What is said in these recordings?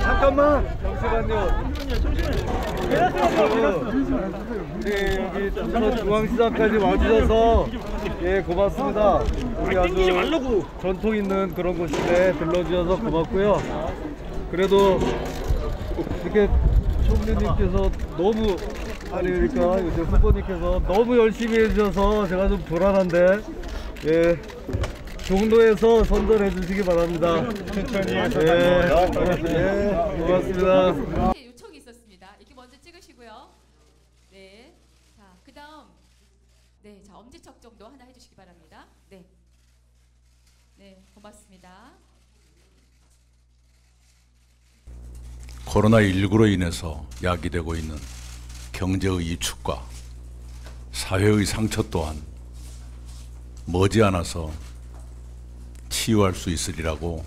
잠깐만. 잠시만요. 네, 여기 부산 중앙시장까지 와주셔서 예 고맙습니다. 우리 아주 전통 있는 그런 곳인데 들러주셔서 고맙고요. 그래도 이렇게 총리님께서 너무 아니 그러니까 요새 후보님께서 너무 열심히 해주셔서 제가 좀 불안한데 예 종로에서 선전해 주시기 바랍니다. 천천히 예, 예, 고맙습니다. 이렇게 요청이 있었습니다. 이렇게 먼저 찍으시고요. 네. 자, 그다음 네, 자 엄지척 정도 하나 해 주시기 바랍니다. 네. 네, 고맙습니다. 코로나19로 인해서 야기되고 있는 경제의 위축과 사회의 상처 또한 머지않아서 치유할 수 있으리라고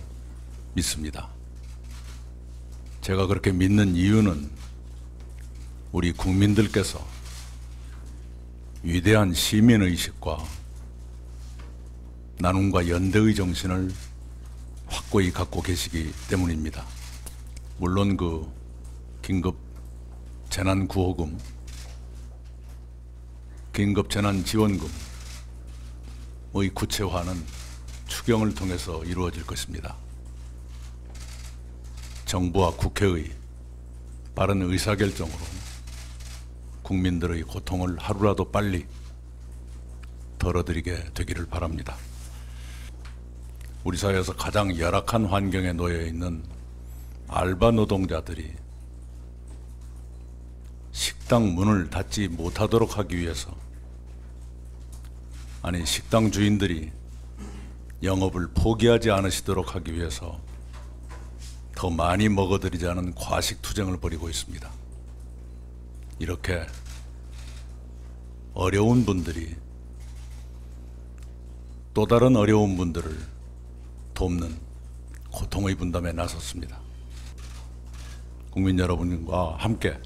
믿습니다. 제가 그렇게 믿는 이유는 우리 국민들께서 위대한 시민의식과 나눔과 연대의 정신을 확고히 갖고 계시기 때문입니다. 물론 그 긴급 재난 구호금, 긴급 재난 지원금의 구체화는 추경을 통해서 이루어질 것입니다. 정부와 국회의 빠른 의사결정으로 국민들의 고통을 하루라도 빨리 덜어드리게 되기를 바랍니다. 우리 사회에서 가장 열악한 환경에 놓여 있는 알바 노동자들이 식당 문을 닫지 못하도록 하기 위해서 아니 식당 주인들이 영업을 포기하지 않으시도록 하기 위해서 더 많이 먹어드리자는 과식 투쟁을 벌이고 있습니다. 이렇게 어려운 분들이 또 다른 어려운 분들을 돕는 고통의 분담에 나섰습니다. 국민 여러분과 함께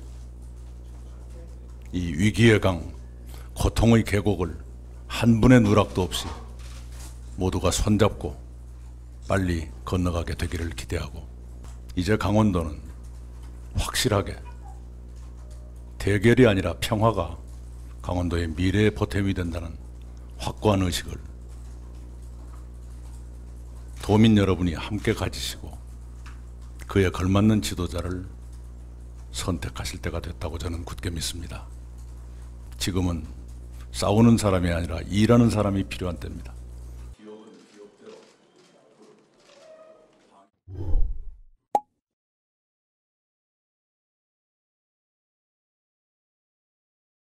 이 위기의 강, 고통의 계곡을 한 분의 누락도 없이 모두가 손잡고 빨리 건너가게 되기를 기대하고 이제 강원도는 확실하게 대결이 아니라 평화가 강원도의 미래의 보탬이 된다는 확고한 의식을 도민 여러분이 함께 가지시고 그에 걸맞는 지도자를 선택하실 때가 됐다고 저는 굳게 믿습니다. 지금은 싸우는 사람이 아니라 일하는 사람이 필요한 때입니다.